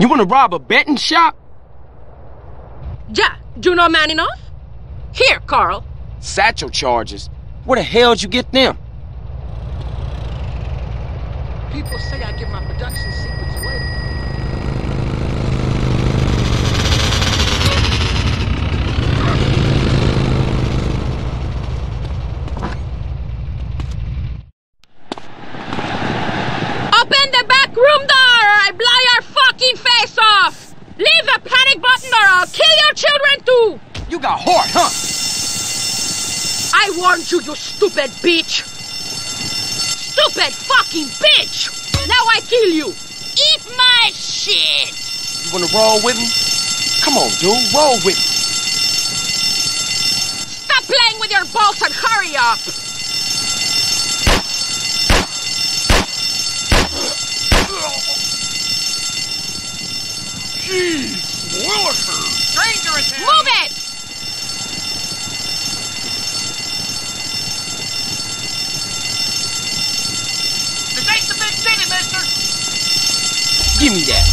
You wanna rob a betting shop? Yeah, do you know man enough? Here, Carl. Satchel charges. Where the hell'd you get them? People say I give my production secrets away. Open the back room door or I blow your fucking face off! Leave the panic button or I'll kill your children too! You got heart, huh? I warned you, you stupid bitch! Stupid fucking bitch! Now I kill you! Eat my shit! You wanna roll with me? Come on, dude, roll with me. Stop playing with your balls and hurry up! Jeez, Stranger attack! Move it! This ain't the big city, mister! Give me that.